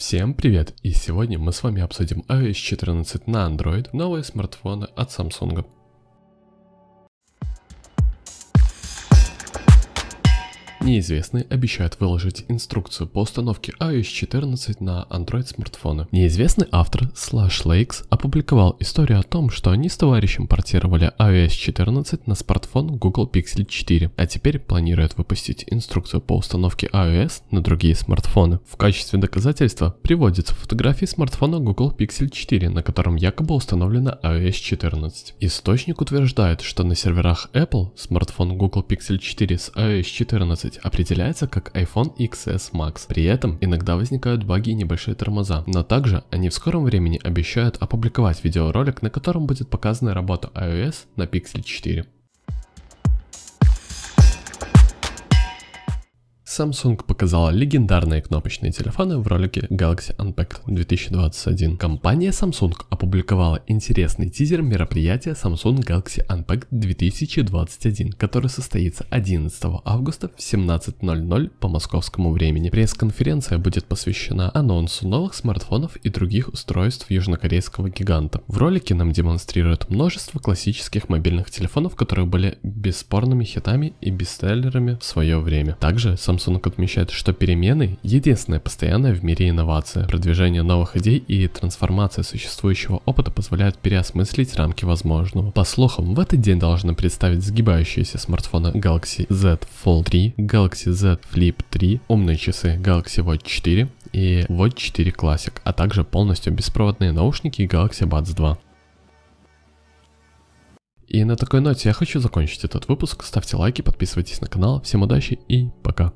Всем привет! И сегодня мы с вами обсудим iOS 14 на Android, новые смартфоны от Samsung. Неизвестные обещают выложить инструкцию по установке iOS 14 на Android смартфоны. Неизвестный автор Slash Lakes опубликовал историю о том, что они с товарищем портировали iOS 14 на смартфон Google Pixel 4, а теперь планируют выпустить инструкцию по установке iOS на другие смартфоны. В качестве доказательства приводятся фотографии смартфона Google Pixel 4, на котором якобы установлена iOS 14. Источник утверждает, что на серверах Apple смартфон Google Pixel 4 с iOS 14 11 определяется как iPhone XS Max. При этом иногда возникают баги и небольшие тормоза, но также они в скором времени обещают опубликовать видеоролик, на котором будет показана работа iOS на Pixel 4. Samsung показала легендарные кнопочные телефоны в ролике Galaxy Unpacked 2021. Компания Samsung опубликовала интересный тизер мероприятия Samsung Galaxy Unpacked 2021, который состоится 11 августа в 17.00 по московскому времени. Пресс-конференция будет посвящена анонсу новых смартфонов и других устройств южнокорейского гиганта. В ролике нам демонстрируют множество классических мобильных телефонов, которые были бесспорными хитами и бестселлерами в свое время. Также Samsung Samsung отмечает, что перемены – единственная постоянная в мире инновация. Продвижение новых идей и трансформация существующего опыта позволяют переосмыслить рамки возможного. По слухам, в этот день должны представить сгибающиеся смартфоны Galaxy Z Fold 3, Galaxy Z Flip 3, умные часы Galaxy Watch 4 и Watch 4 Classic, а также полностью беспроводные наушники Galaxy Buds 2. И на такой ноте я хочу закончить этот выпуск. Ставьте лайки, подписывайтесь на канал. Всем удачи и пока.